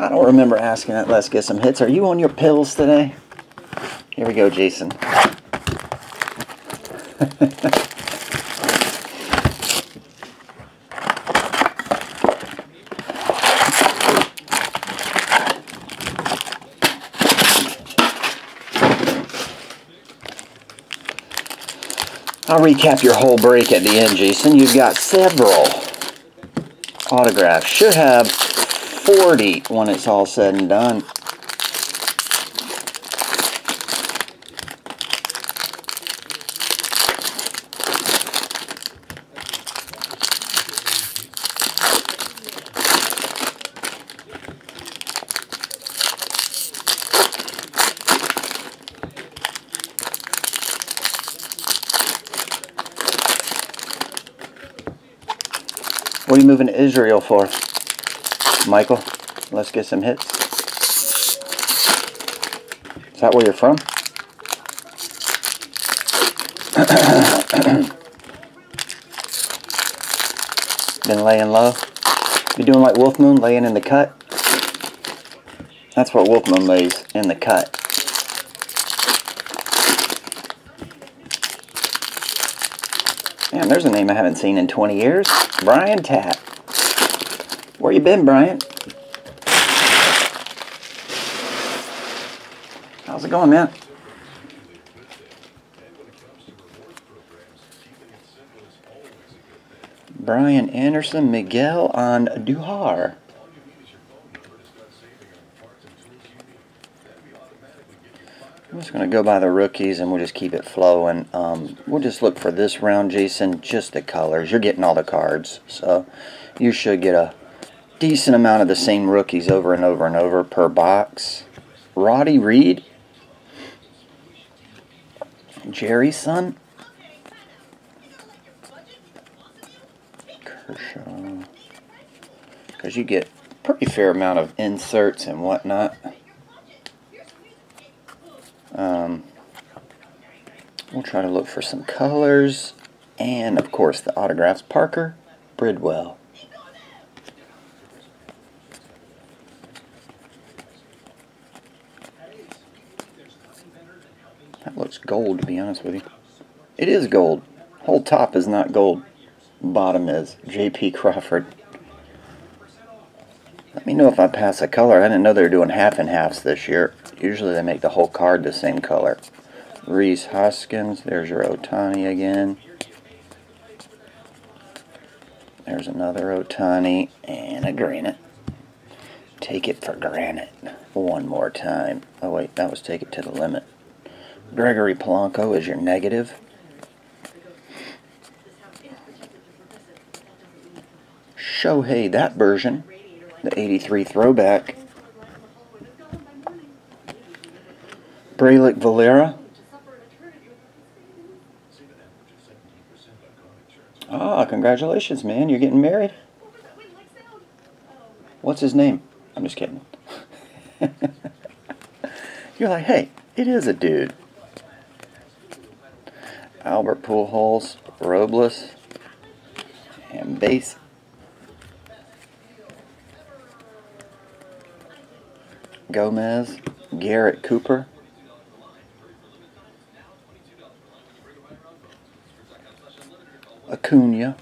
I don't remember asking that. Let's get some hits. Are you on your pills today? Here we go, Jason. I'll recap your whole break at the end, Jason. You've got several autographs. Should have 40 when it's all said and done. What are you moving to Israel for? Michael, let's get some hits. Is that where you're from? Been laying low? You doing like Wolf Moon, laying in the cut? That's what Wolf Moon lays, in the cut. Man, there's a name I haven't seen in 20 years. Brian Tapp. Where you been, Brian? How's it going, man? Brian Anderson, Miguel Andujar. I'm just going to go by the rookies and we'll just keep it flowing. Um, we'll just look for this round, Jason, just the colors. You're getting all the cards, so you should get a decent amount of the same rookies over and over and over per box. Roddy Reed. Jerry's son. Kershaw. Because you get pretty fair amount of inserts and whatnot. Um, we'll try to look for some colors. And, of course, the autographs. Parker Bridwell. That looks gold, to be honest with you. It is gold. Whole top is not gold. Bottom is. J.P. Crawford. Let me know if I pass a color. I didn't know they were doing half and halves this year. Usually they make the whole card the same color. Rhys Hoskins. There's your Ohtani again. There's another Ohtani and a granite. Take it for granite. One more time. Oh wait, that was take it to the limit. Gregory Polanco is your negative. Shohei, that version. The 83 throwback. Breyvic Valera. Ah, congratulations, man. You're getting married? What's his name? I'm just kidding. You're like, hey, it is a dude. Albert Pujols, Robles, and base. Gomez, Garrett Cooper. Acuna.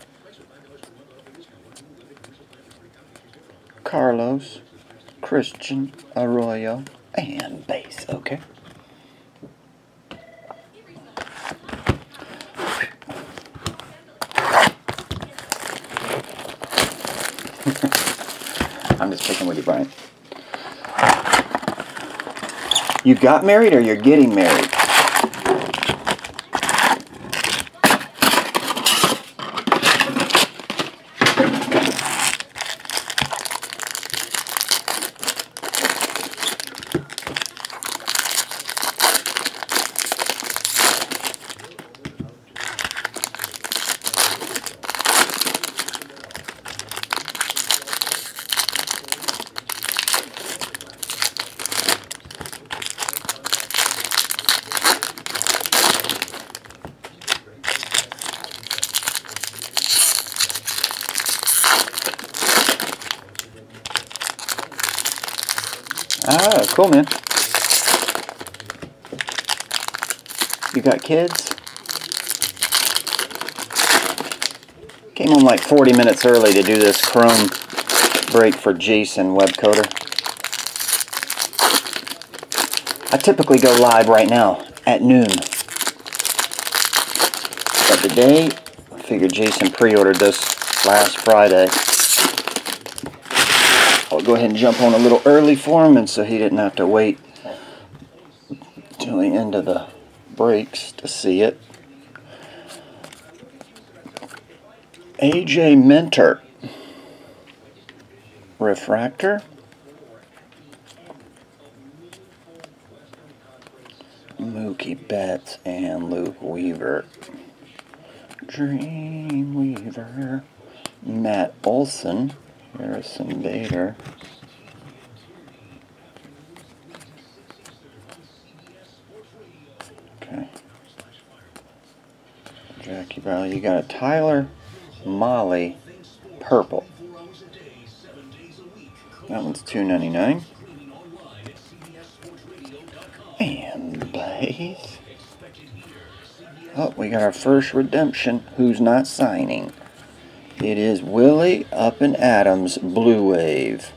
Carlos, Christian Arroyo, and base. Okay. I'm just picking with you, Brian. You got married or you're getting married? Cool, man. You got kids? Came on like 40 minutes early to do this Chrome break for Jason Webcoder. I typically go live right now at noon. But today, I figured Jason pre-ordered this last Friday. Go ahead and jump on a little early for him and so he didn't have to wait till the end of the breaks to see it. AJ Minter refractor Mookie Betts and Luke Weaver Dream Weaver. Matt Olson Harrison Bader okay Jackie Bradley you got a Tyler Mahle purple that one's two ninety nine. And base. Oh, we got our first redemption. Who's not signing? It is Willie Up and Adams Blue Wave.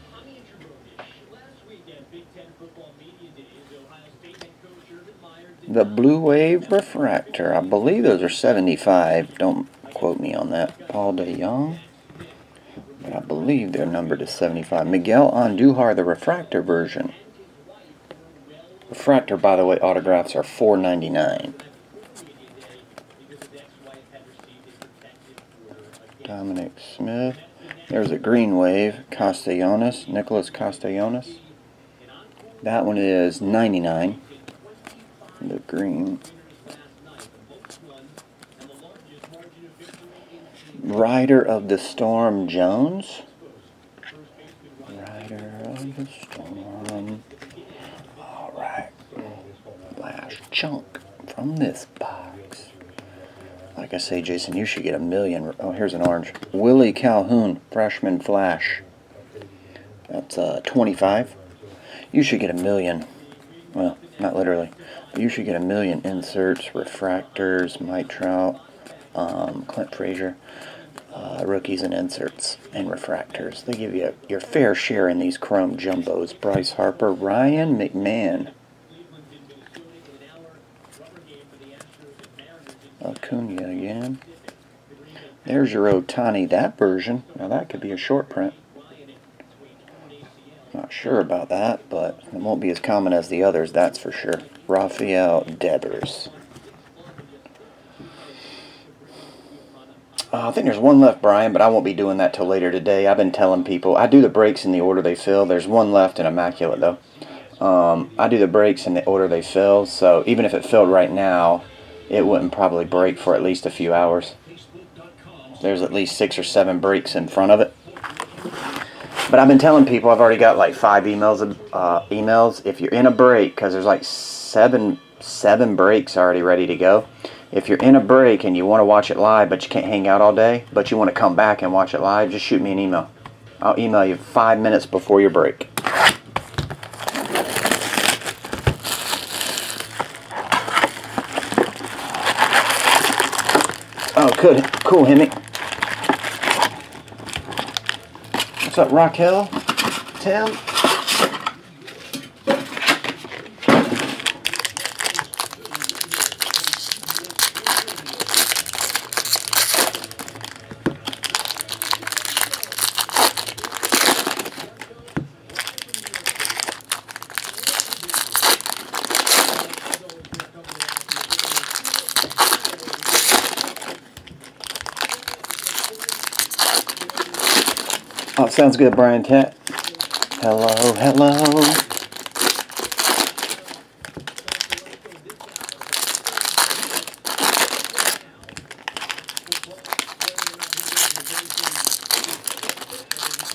The Blue Wave Refractor. I believe those are 75. Don't quote me on that. Paul DeJong. But I believe they're numbered to 75. Miguel Andujar, the refractor version. Refractor, by the way, autographs are $4.99. Dominic Smith. There's a green wave. Castellanos. Nicholas Castellanos. That one is 99 The green. Rider of the Storm Jones. Rider of the Storm. Alright. Last chunk from this box. Like I say, Jason, you should get a million. Oh, here's an orange. Willie Calhoun, freshman flash. That's uh, 25. You should get a million. Well, not literally. You should get a million inserts, refractors, Mike Trout, um, Clint Frazier, uh, rookies and inserts, and refractors. They give you your fair share in these chrome jumbos. Bryce Harper, Ryan McMahon. Acuna again. There's your Ohtani, that version. Now that could be a short print. Not sure about that, but it won't be as common as the others, that's for sure. Rafael Devers. Uh, I think there's one left, Brian, but I won't be doing that till later today. I've been telling people I do the breaks in the order they fill. There's one left in Immaculate though. Um, I do the breaks in the order they fill, so even if it filled right now, it wouldn't probably break for at least a few hours. There's at least six or seven breaks in front of it. But I've been telling people I've already got like five emails. Uh, emails if you're in a break because there's like seven seven breaks already ready to go. If you're in a break and you want to watch it live but you can't hang out all day, but you want to come back and watch it live, just shoot me an email. I'll email you five minutes before your break. Oh, good. Cool, Hemi. What's up, Raquel? Tim? Oh, sounds good, Brian Tat. Hello, hello.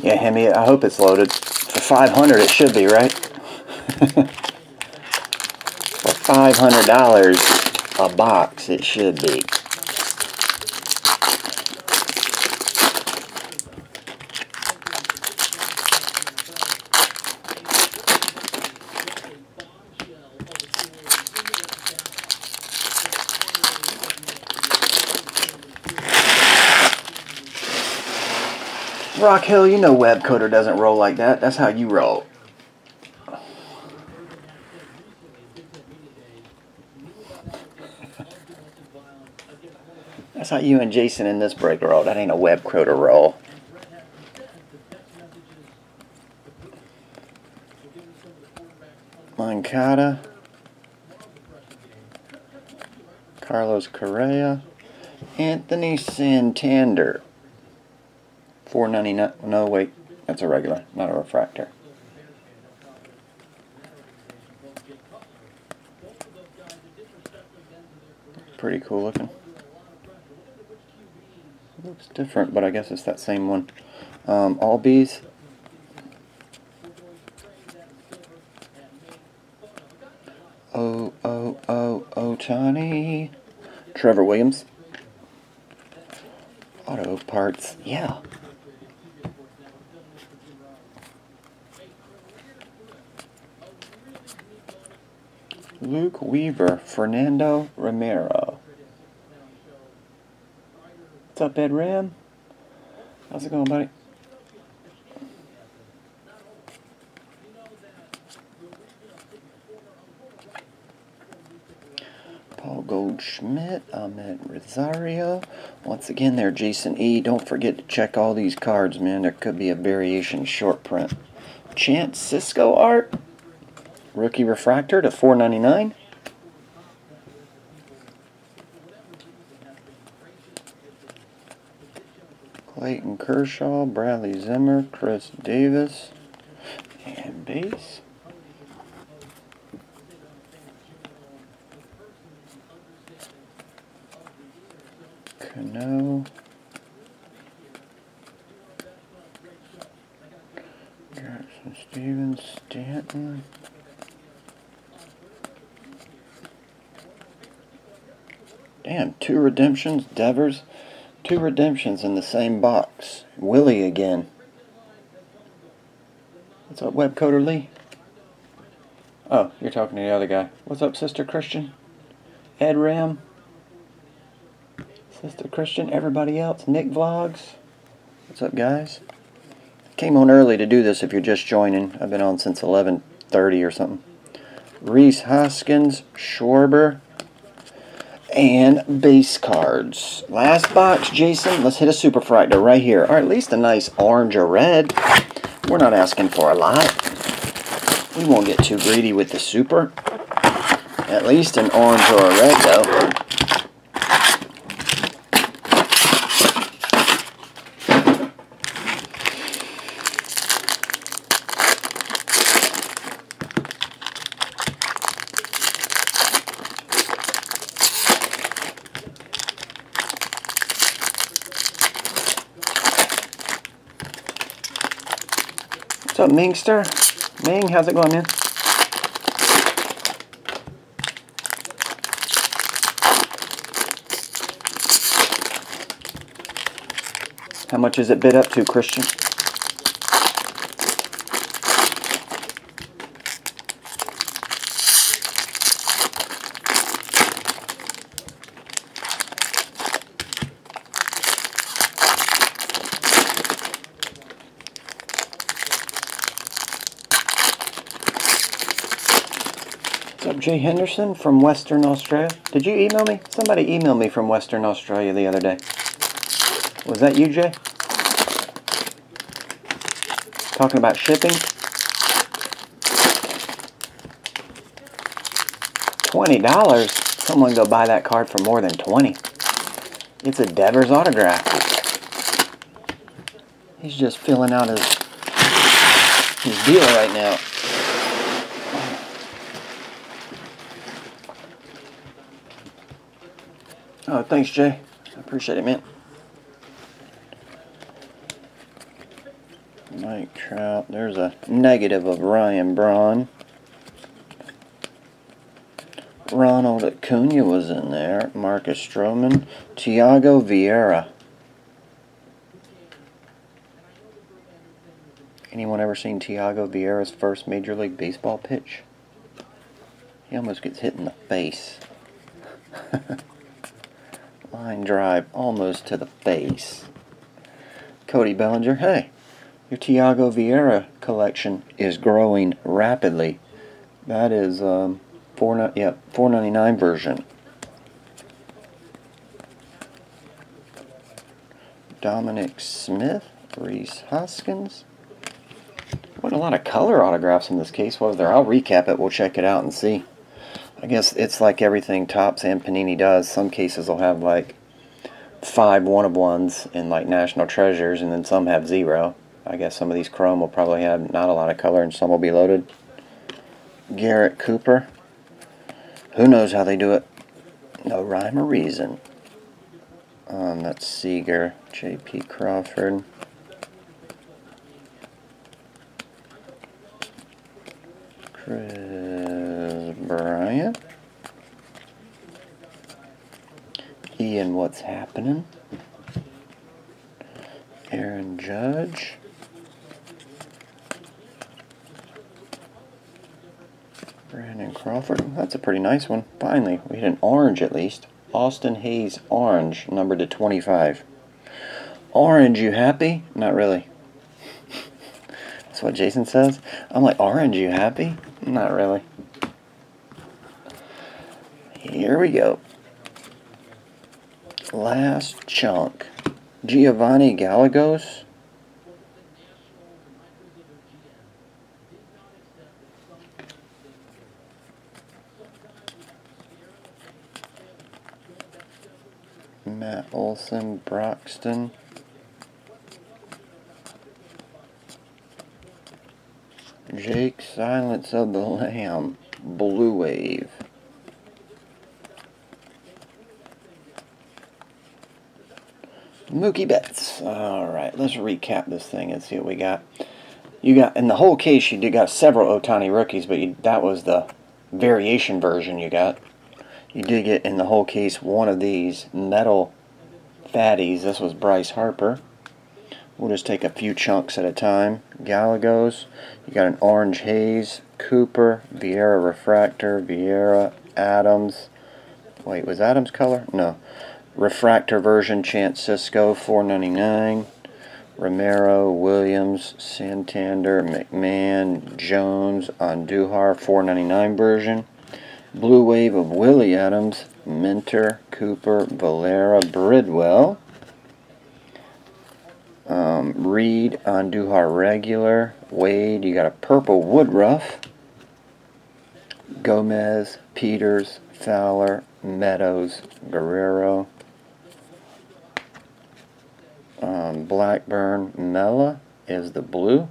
Yeah, Hemi, I hope it's loaded. For 500 it should be, right? For $500 a box it should be. Rock Hill, you know Web Coder doesn't roll like that. That's how you roll. That's how you and Jason in this break roll. That ain't a Web Coder roll. Moncada. Carlos Correa. Anthony Santander. 499 no wait that's a regular not a refractor. Pretty cool looking. Looks different but I guess it's that same one. Um, bees. oh oh oh oh Johnny. Trevor Williams. Auto parts yeah Luke Weaver, Fernando Romero. What's up, Ed Ram? How's it going, buddy? Paul Goldschmidt, Amed Rosario. Once again, there, Jason E. Don't forget to check all these cards, man. There could be a variation short print. Chance Sisco art. Rookie refractor to 4.99. Clayton Kershaw, Bradley Zimmer, Chris Davis, and base. Cano. Jackson Stephens, Stanton. Damn, two redemptions, Devers. Two redemptions in the same box. Willie again. What's up, Webcoder Lee? Oh, you're talking to the other guy. What's up, Sister Christian? Ed Ram? Sister Christian, everybody else? Nick Vlogs? What's up, guys? Came on early to do this if you're just joining. I've been on since 11.30 or something. Rhys Hoskins, Schwarber, and base cards. Last box, Jason. Let's hit a Super superfractor right here. Or at least a nice orange or red. We're not asking for a lot. We won't get too greedy with the super. At least an orange or a red, though. Mingster? Ming, how's it going, man? How much is it bid up to, Christian? Jay Henderson from Western Australia? Did you email me? Somebody emailed me from Western Australia the other day. Was that you, Jay? Talking about shipping? $20? Someone go buy that card for more than 20 It's a Devers autograph. He's just filling out his, his deal right now. Oh, thanks, Jay. I appreciate it, man. Mike Trout. There's a negative of Ryan Braun. Ronald Acuna was in there. Marcus Stroman. Thyago Vieira. Anyone ever seen Thyago Vieira's first Major League Baseball pitch? He almost gets hit in the face. Line drive almost to the face. Cody Bellinger, hey, Your Thyago Vieira collection is growing rapidly. That is um, four yeah, 499 version. Dominic Smith, Rhys Hoskins. What a lot of color autographs in this case was there. I'll recap it. We'll check it out and see. I guess it's like everything Topps and Panini does. Some cases will have like five one of ones in like National Treasures, and then some have zero. I guess some of these Chrome will probably have not a lot of color, and some will be loaded. Garrett Cooper. Who knows how they do it? No rhyme or reason. Um, that's Seager, J.P. Crawford. Kris Bryant. Ian, what's happening? Aaron Judge. Brandon Crawford. That's a pretty nice one. Finally, we hit an orange at least. Austin Hays Orange, number to 25. Orange, you happy? Not really. That's what Jason says. I'm like, Orange, you happy? Not really. Here we go. Last chunk. Giovanny Gallegos. Matt Olson, Broxton. Jake Silence of the Lamb, Blue Wave. Mookie Betts. Alright, let's recap this thing and see what we got. You got, in the whole case, you did got several Ohtani rookies, but you, that was the variation version you got. You did get in the whole case one of these metal fatties. This was Bryce Harper. We'll just take a few chunks at a time. Gallegos. You got an Orange Haze, Cooper, Vieira Refractor, Vieira, Adams. Wait, was Adams color? No. Refractor version, Chance Sisco, 499. Romero, Williams, Santander, McMahon, Jones, Andujar, 499 version. Blue Wave of Willie Adams, Minter, Cooper, Valera, Bridwell. Um, Reed, Andujar Regular, Wade, you got a Purple Woodruff, Gomez, Peters, Fowler, Meadows, Guerrero, um, Blackburn, Mella is the blue,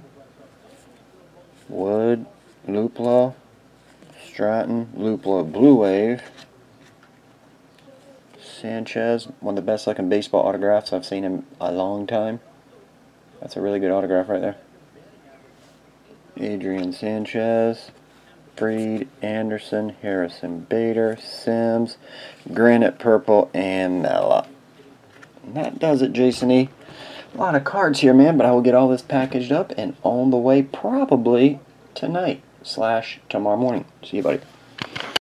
Wood, Luplow, Stratton, Luplow Blue Wave, Sanchez, one of the best looking baseball autographs I've seen in a long time. That's a really good autograph right there. Adrian Sanchez, Fried, Anderson, Harrison Bader, Sims, Granite Purple, and Mella. And that does it, Jason E. A lot of cards here, man, but I will get all this packaged up and on the way probably tonight slash tomorrow morning. See you, buddy.